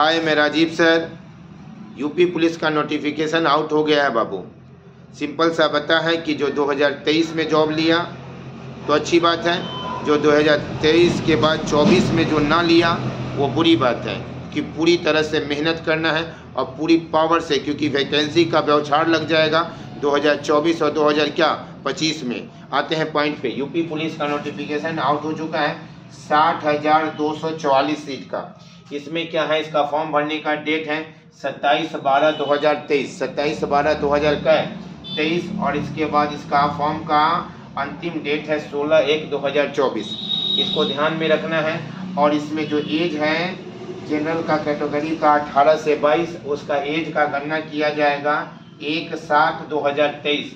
हाय, मैं Rajiv sir. UP police का notification out हो गया है, बाबू। सिंपल सा बता है कि जो 2023 में जॉब लिया तो अच्छी बात है। जो 2023 के बाद 24 में जो ना लिया, वो बुरी बात है कि पूरी तरह से मेहनत करना है और पूरी पावर से, क्योंकि वैकेंसी का व्यवचार लग जाएगा 2024 और 2000 क्या 25 में। आते हैं पॉइंट पे। यूपी पुलिस का नोटिफिकेशन आउट हो चुका है साठ सीट का। इसमें क्या है? इसका फॉर्म भरने का डेट है सत्ताईस बारह दो हज़ार तेईस। सत्ताईस बारह दो हज़ार का, तेईस और इसके बाद इसका फॉर्म का अंतिम डेट है सोलह एक दो हज़ार चौबीस। इसको ध्यान में रखना है और इसमें जो एज है जनरल का कैटेगरी का 18 से 22 उसका एज का गणना किया जाएगा एक सात दो हज़ार तेईस।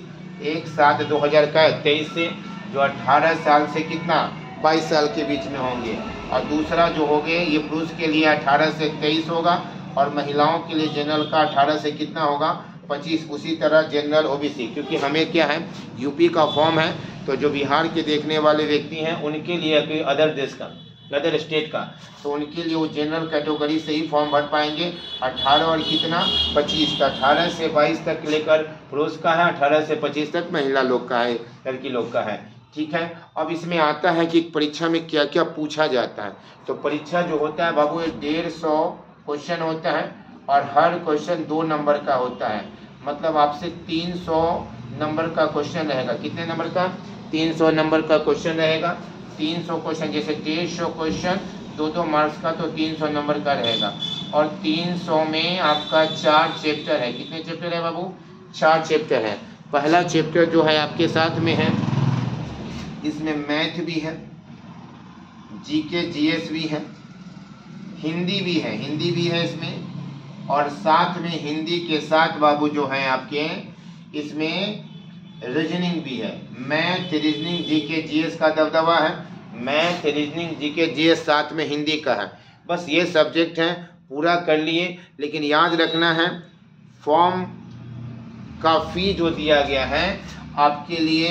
एक सात दो हज़ार का, तेईस से, जो 18 साल से कितना? 22 साल के बीच में होंगे। और दूसरा जो हो गए ये पुरुष के लिए 18 से 23 होगा और महिलाओं के लिए जनरल का 18 से कितना होगा? 25 उसी तरह जनरल ओबीसी क्योंकि हमें क्या है यूपी का फॉर्म है तो जो बिहार के देखने वाले व्यक्ति हैं, उनके लिए कोई अदर देश का अदर स्टेट का। तो उनके लिए वो जनरल कैटेगरी से ही फॉर्म भर पाएँगे। 18 और कितना? 25 का 18 से 22 तक लेकर पुरुष का है 18 से 25 तक महिला लोग का है, लड़की लोग का है। ठीक है? अब इसमें आता है कि परीक्षा में क्या क्या पूछा जाता है। तो परीक्षा जो होता है बाबू डेढ़ सौ क्वेश्चन होता है और हर क्वेश्चन दो नंबर का होता है। मतलब आपसे तीन सौ नंबर का क्वेश्चन रहेगा। कितने नंबर का? तीन सौ नंबर का क्वेश्चन रहेगा। तीन सौ क्वेश्चन जैसे डेढ़ सौ क्वेश्चन दो दो मार्क्स का तो तीन सौ नंबर का रहेगा। और तीन सौ में आपका चार चैप्टर है। कितने चैप्टर है बाबू? चार चैप्टर है। पहला चैप्टर जो है आपके साथ में है। इसमें मैथ भी है जीके जीएस भी है, हिंदी भी है, हिंदी भी है इसमें, और साथ में हिंदी के साथ बाबू जो है आपके, इसमें रीजनिंग भी है। मैथ रीजनिंग जीके जीएस का दबदबा है मैथ रीजनिंग जीके जीएस साथ में हिंदी का है। बस ये सब्जेक्ट हैं, पूरा कर लिए, लेकिन याद रखना है फॉर्म का फ़ी जो दिया गया है, आपके लिए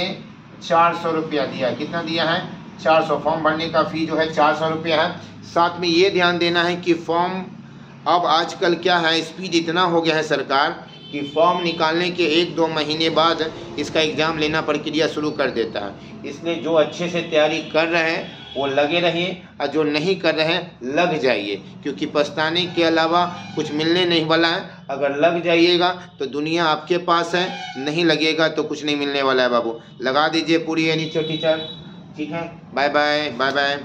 चार सौ रुपया दिया कितना दिया है? चार सौ। फॉर्म भरने का फ़ी जो है चार सौ रुपया है। साथ में ये ध्यान देना है कि फॉर्म अब आजकल क्या है? स्पीड इतना हो गया है सरकार कि फॉर्म निकालने के एक दो महीने बाद इसका एग्ज़ाम लेना प्रक्रिया शुरू कर देता है। इसलिए जो अच्छे से तैयारी कर रहे हैं वो लगे रहिए और जो नहीं कर रहे हैं, लग जाइए। क्योंकि पछताने के अलावा कुछ मिलने नहीं वाला है। अगर लग जाइएगा तो दुनिया आपके पास है। नहीं लगेगा तो कुछ नहीं मिलने वाला है बाबू। लगा दीजिए पूरी यानी छोटी टीचर ठीक है? Bye bye bye bye